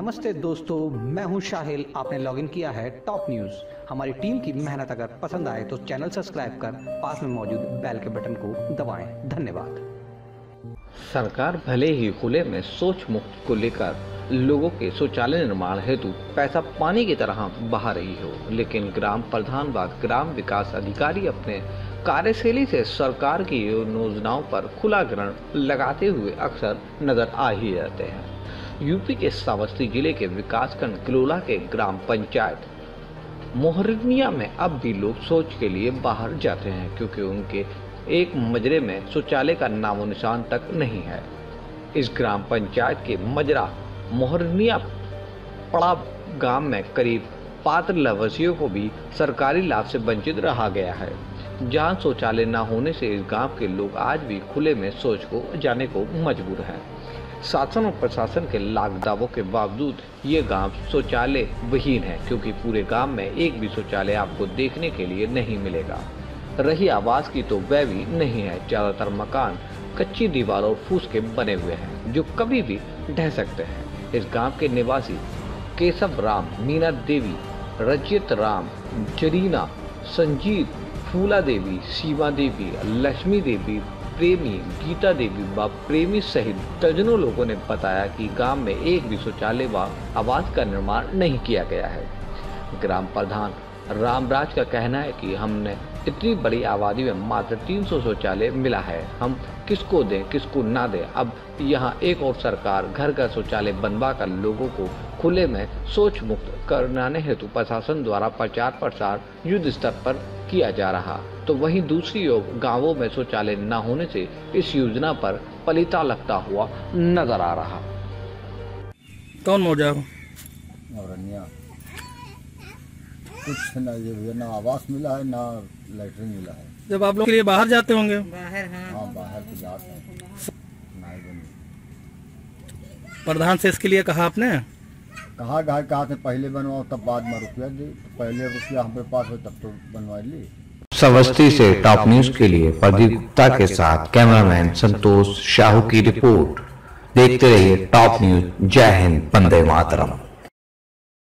नमस्ते दोस्तों, मैं हूँ शाहिल। आपने लॉगिन किया है टॉप न्यूज़। हमारी टीम की मेहनत अगर पसंद आए तो चैनल सब्सक्राइब कर पास में मौजूद बेल के बटन को दबाएँ। धन्यवाद। सरकार भले ही खुले में सोच मुक्त को लेकर लोगों के शौचालय निर्माण हेतु पैसा पानी की तरह बहा रही हो, लेकिन ग्राम प्रधान व ग्राम विकास अधिकारी अपने कार्यशैली से सरकार की योजनाओं पर खुला ग्रहण लगाते हुए अक्सर नज़र आ ही रहते हैं। यूपी के श्रावस्ती ज़िले के विकासखंड किलोला के ग्राम पंचायत। मोहरनिया में अब भी लोग सोच के लिए बाहर जाते हैं क्योंकि उनके एक मजरे में शौचालय का नामो निशान तक नहीं है। इस ग्राम पंचायत के मजरा मोहरनिया पड़ा गाँव में करीब पात्र लवसियों को भी सरकारी लाभ से वंचित रहा गया है। जहाँ शौचालय न होने से इस गाँव के लोग आज भी खुले में शौच को जाने को मजबूर हैं। शासन और प्रशासन के लाख दावों के बावजूद ये गाँव शौचालय विहीन है, क्योंकि पूरे गाँव में एक भी शौचालय आपको देखने के लिए नहीं मिलेगा। रही आवास की तो वह भी नहीं है, ज़्यादातर मकान कच्ची दीवार और फूस के बने हुए हैं, जो कभी भी ढह सकते हैं। इस गाँव के निवासी केशव राम, मीना देवी, रजित राम, जरीना संजीत फूला देवी सीमा देवी, लक्ष्मी देवी प्रेमी गीता देवी व प्रेमी सहित दर्जनों लोगों ने बताया कि गाँव में एक भी शौचालय व आवास का निर्माण नहीं किया गया है। ग्राम प्रधान रामराज का कहना है कि हमने इतनी बड़ी आबादी में मात्र 300 शौचालय मिला है। हम किसको दें किसको ना दें? अब यहाँ एक और सरकार घर घर शौचालय बनवा कर लोगों को खुले में सोच मुक्त कराने हेतु प्रशासन द्वारा प्रचार प्रसार युद्ध स्तर पर किया जा रहा। तो वहीं दूसरी ओर गाँवों में शौचालय न होने से इस योजना पर पलिता लगता हुआ नज़र आ रहा। कौन मौजा हो? कुछ न ये ना आवास मिला है ना लेटरिन मिला है। जब आप लोग के लिए बाहर जाते होंगे? हाँ। बाहर तो जाते हैं। प्रधान से इसके लिए कहा आपने? कहाँ घर कहा थे पहले बनवाओ तब बाद में रुपया दी। तो पहले रुपया हमारे पास हो तब तो बनवा ली। सवस्ती से टॉप न्यूज़ के लिए प्रदीप गुप्ता के साथ कैमरामैन संतोष शाहू की रिपोर्ट। देखते रहिए टॉप न्यूज़। जय हिंद बंदे मातरम।